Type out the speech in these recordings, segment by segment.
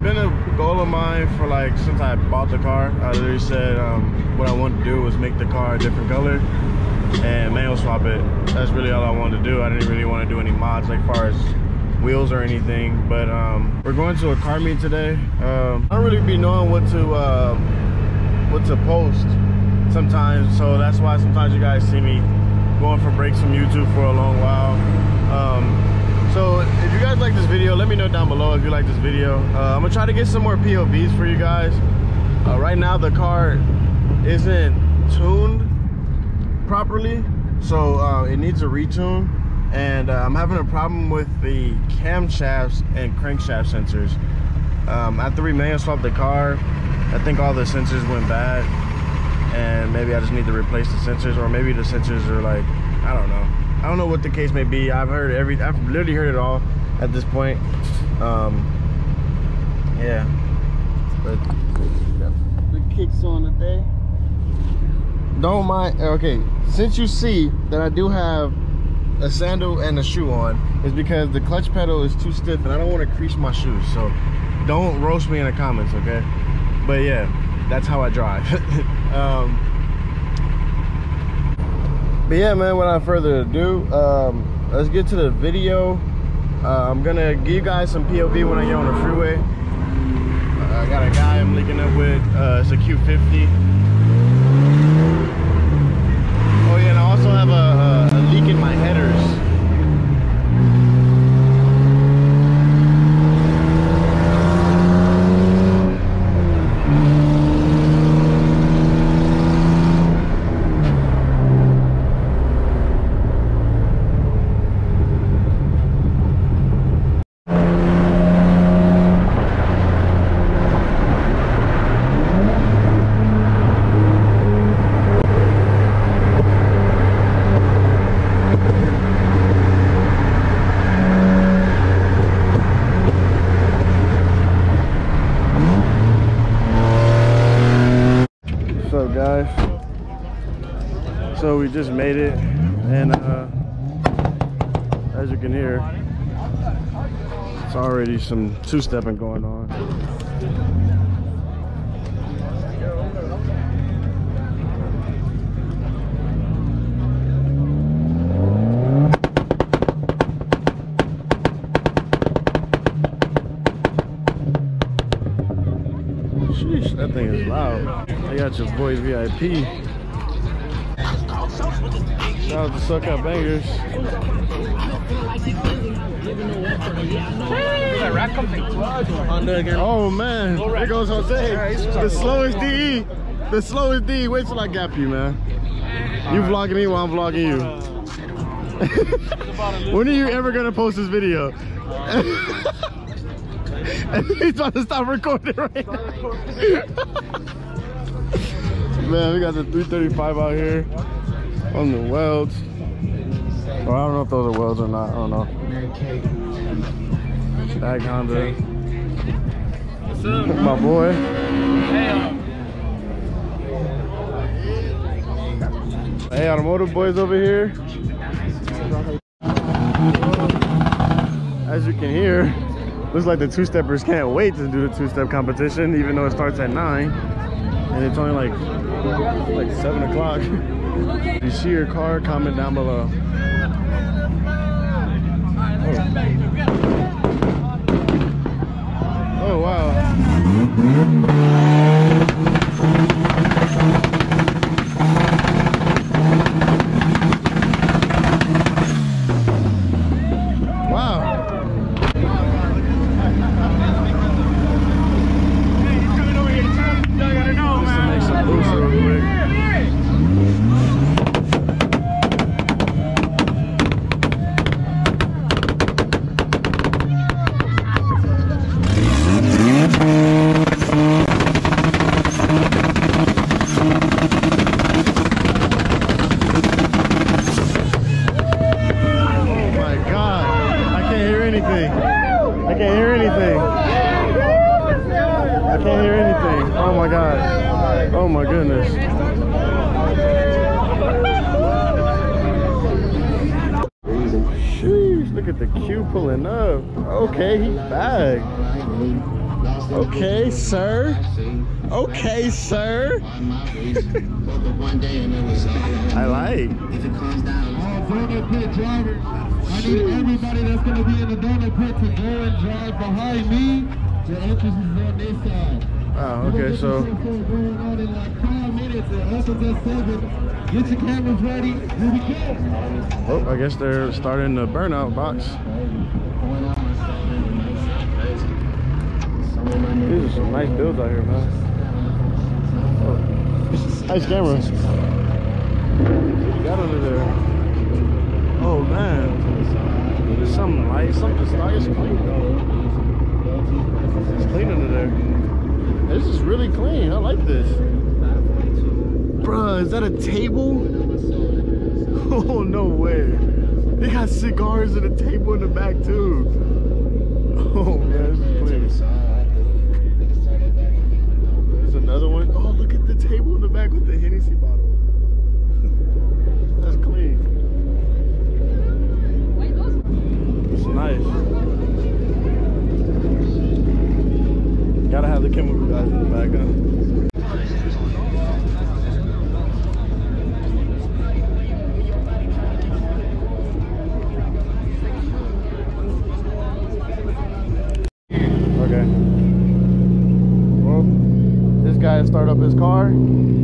Been a goal of mine for like since I bought the car. I literally said um, what I wanted to do was make the car a different color and manual swap it. That's really all I wanted to do. I didn't really want to do any mods like far as wheels or anything. But um, we're going to a car meet today. Um, I don't really be knowing what to uh, what to post sometimes, so that's why sometimes you guys see me going for breaks from YouTube for a long while. So if you guys like this video, let me know down below if you like this video. Uh, I'm gonna try to get some more POVs for you guys. Uh, right now the car isn't tuned properly, so uh, it needs a retune. And uh, I'm having a problem with the camshafts and crankshaft sensors. Um, after we manual swapped the car, I think all the sensors went bad and maybe I just need to replace the sensors or maybe the sensors are like, I don't know. I don't know what the case may be. I've heard every, I've literally heard it all at this point. Um, yeah, but the kicks on today. Don't mind, okay, since you see that I do have a sandal and a shoe on, is because the clutch pedal is too stiff and I don't want to crease my shoes. So don't roast me in the comments, okay? But yeah, that's how I drive. um, but yeah man without further ado um, let's get to the video. Uh, i'm gonna give you guys some pov when i get on the freeway. Uh, i got a guy i'm linking up with uh, it's a q50 oh yeah and i also have a, a, a leak in my headers What's up, guys? So we just made it, and uh, as you can hear, it's already some two-stepping going on. Sheesh, that thing is loud. I got your boy VIP. Shout out to SoCal Bangers. Oh man, there goes Jose. The slowest DE. The slowest DE. Wait till I gap you, man. You vlogging me while I'm vlogging you. when are you ever gonna post this video? He's about to stop recording right now. Man, we got the 335 out here on the welds. Well, I don't know if those are welds or not. I don't know. Bag Honda. What's up, bro? My boy. Hey, Hey, automotive boys over here. As you can hear, looks like the two-steppers can't wait to do the two-step competition, even though it starts at nine, and it's only like like seven o'clock. You see your car, comment down below. Oh, oh. Wow. At the queue pulling up. Okay, he's back. Okay, sir. Okay, sir. I like. Donut pit drivers, I need everybody that's going to be in the donut pit to go and drive behind me. The entrance is on this side. Oh, okay, so Going on in like five minutes. It opens at seven. Get your cameras ready. Here we go. oh, I guess they're starting the burnout box. These are some nice builds out here, man. Oh, nice camera. What you got under there? Oh man, there's some light, something. It's clean though. It's clean under there. This is really clean. I like this. Bruh, is that a table? Oh no way. They got cigars and a table in the back too. Oh man, this is clean. There's another one. Oh, look at the table in the back with the Hennessy bottle. That's clean. It's nice. Gotta have the chemical guys in the back, huh? Okay. Well, this guy started up his car.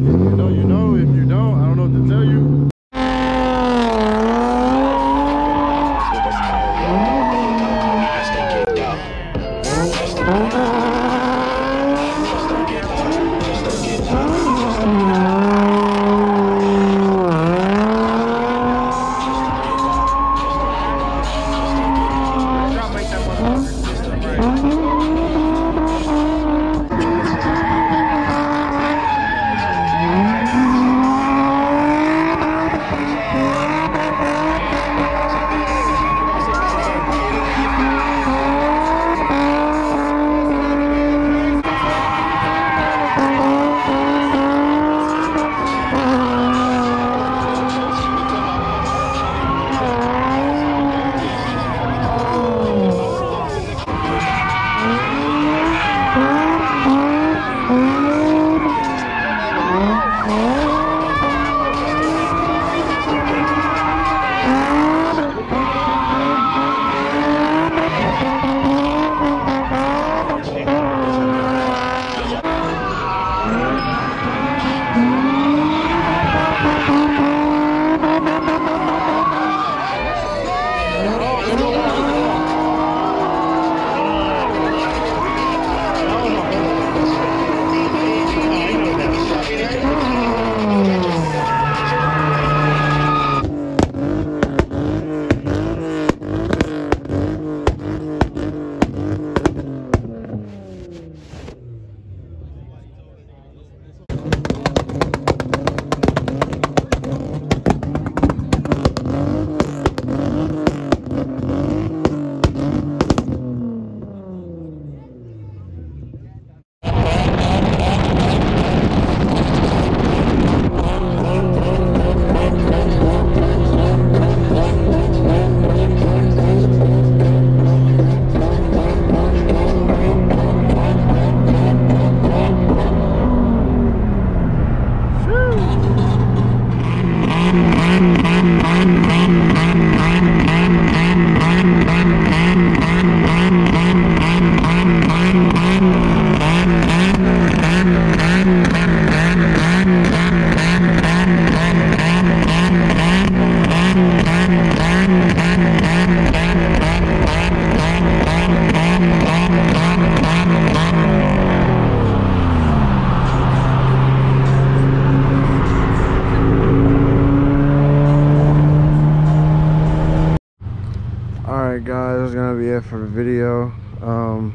Alright guys, that's gonna be it for the video. Um,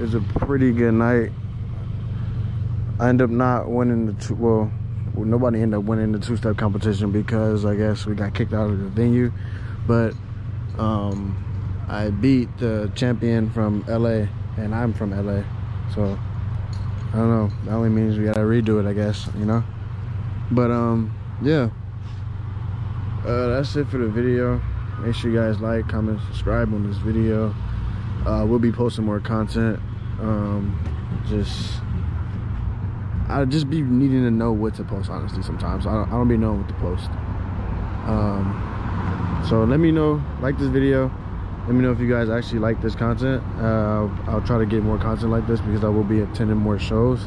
a pretty good night. I end up not winning the two, well, well, nobody ended up winning the two-step competition because I guess we got kicked out of the venue. But um, I beat the champion from LA and I'm from LA. So, I don't know. That only means we gotta redo it, I guess, you know? But um, yeah. Uh, that's it for the video. Make sure you guys like comment subscribe on this video. Uh, we'll be posting more content. Um, just I just be needing to know what to post honestly sometimes. I don't, I don't be knowing what to post. Um, so let me know like this video. Let me know if you guys actually like this content. Uh, I'll try to get more content like this because I will be attending more shows.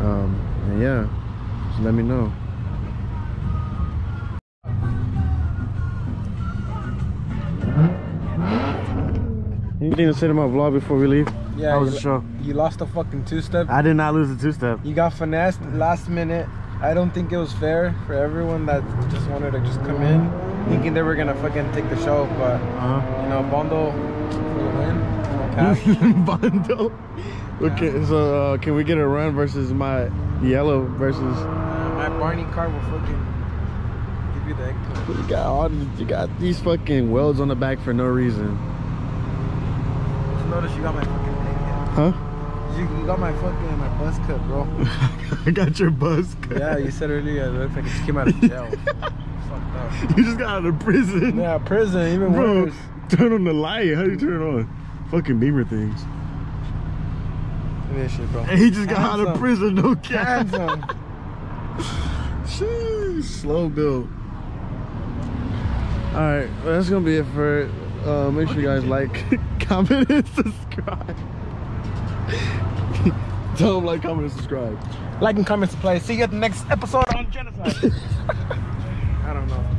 Um, and yeah just let me know Anything to say to my vlog before we leave? Yeah, How was you, the show? you lost the fucking two step. I did not lose the two step. You got finessed last minute. I don't think it was fair for everyone that just wanted to just come in, thinking they were gonna fucking take the show. But Uh you know, Bondo for the win. No cash. huh. Okay, so uh, can we get a run versus my yellow versus? Uh, my Barney car will fucking give you the egg. You got all these, you got these fucking welds on the back for no reason. Notice you got my fucking thing. yeah. Huh? You, you got my fucking my buzz cut, bro. I got your buzz. cut. yeah, you said earlier it looked like it just came out of jail. Fucked up. You just got out of prison. Yeah, prison, even Bro, worse. turn on the light. How do you turn it on? Fucking beamer things. This shit, bro. And he just got out of prison, no cap. Handsome. Sheesh, slow build. All right, well, that's gonna be it for it. Uh, make sure you guys like, comment, and subscribe. Tell them like, comment, and subscribe. Like and comment, supply. See you at the next episode on Genocide. I don't know.